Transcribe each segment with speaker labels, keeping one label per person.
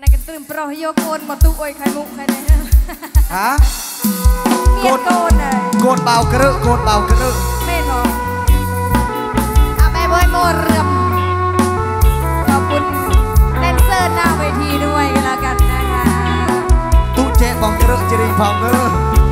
Speaker 1: ในกันตื่นปรโยโกนมาตุกโอยไข่มุกไข่เนี่ย
Speaker 2: ฮะ
Speaker 1: เมียนโกนเลย
Speaker 2: โกนเบากระรึโกนเบากระรึ
Speaker 1: เม่นบอกอาแม่เบยโมเรืมขอบคุณแดนเซอร์หน้าเวทีด้วยกันแล้วกันนะคะ
Speaker 2: ตุเจบองกระรึจริงพองเด้อ
Speaker 1: อ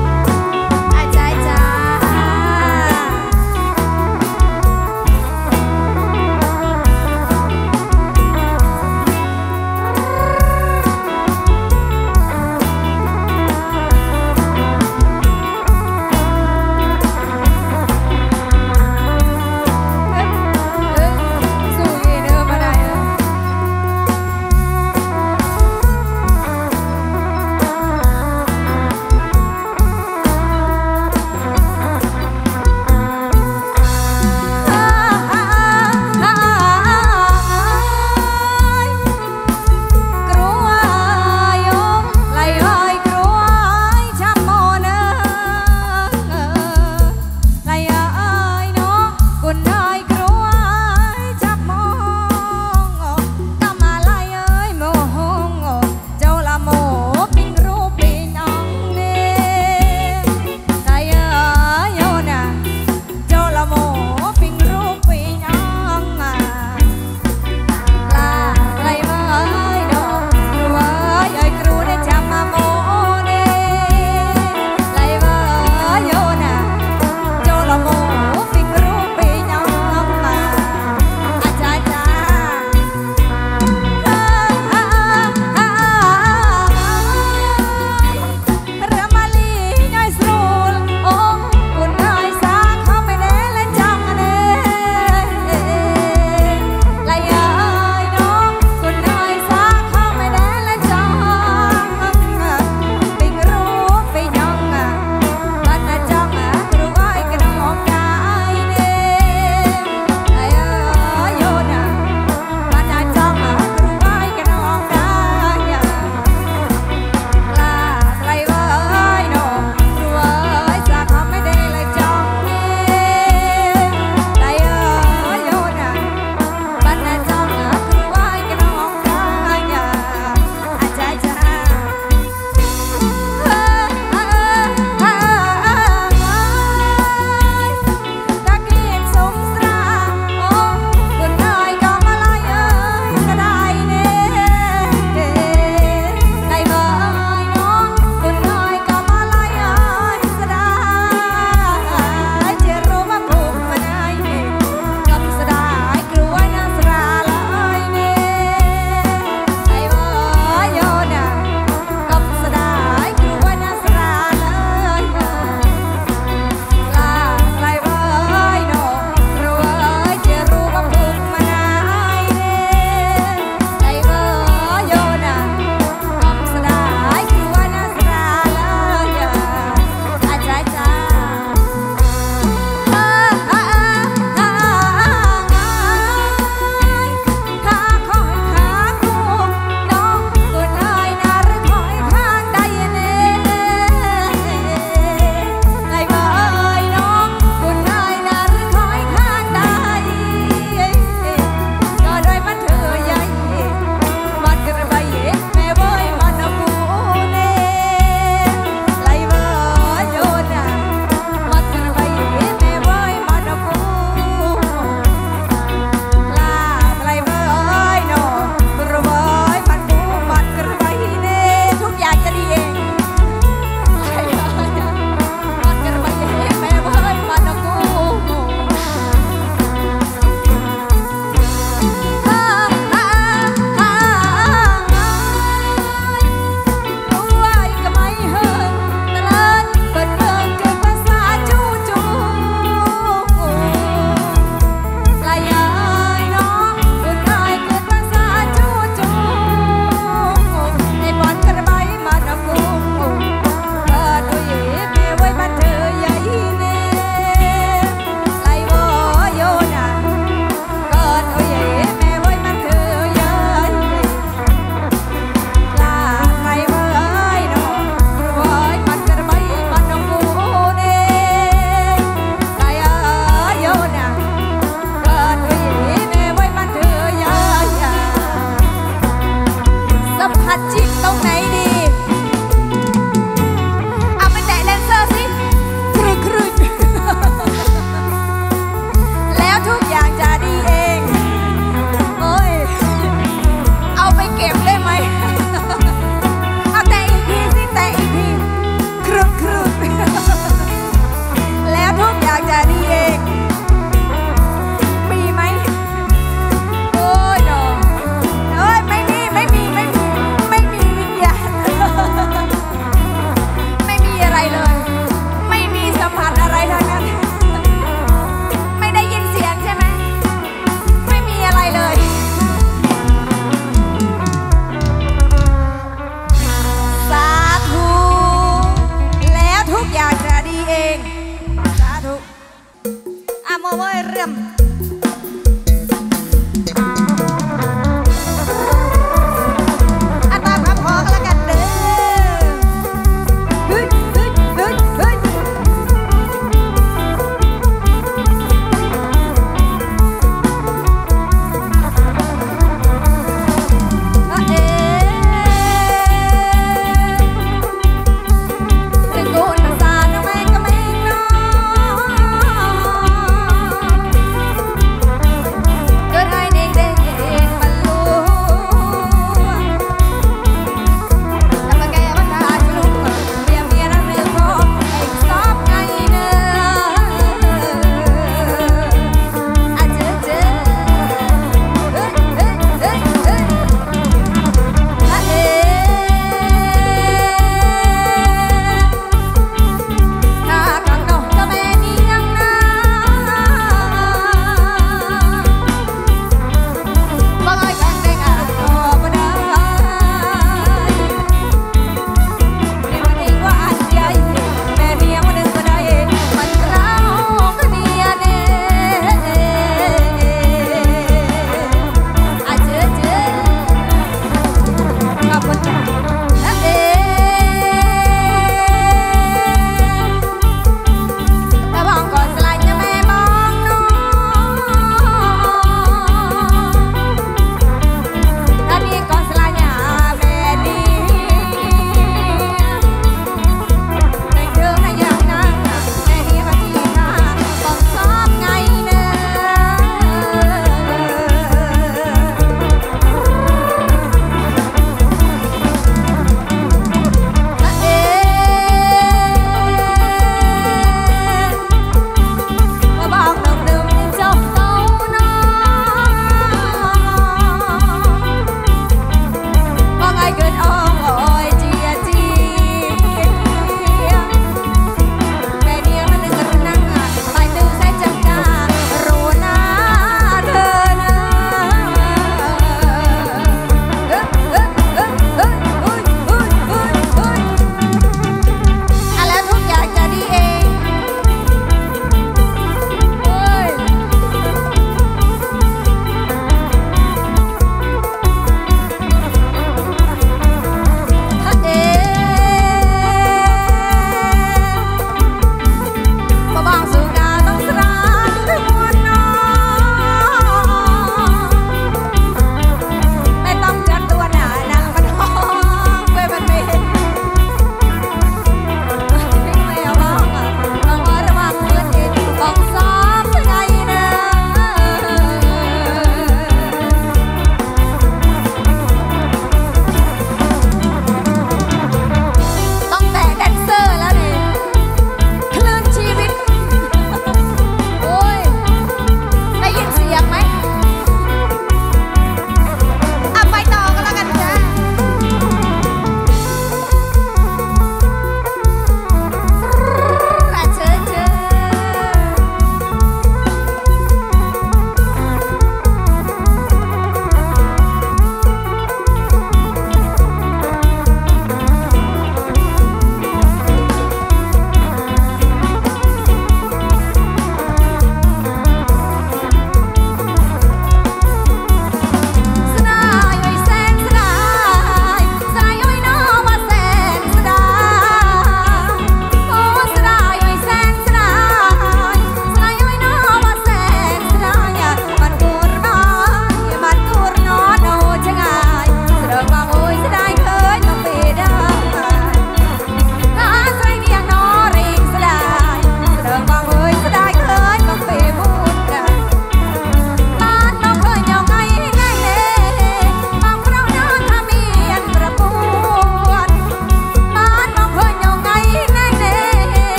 Speaker 1: หัดจิ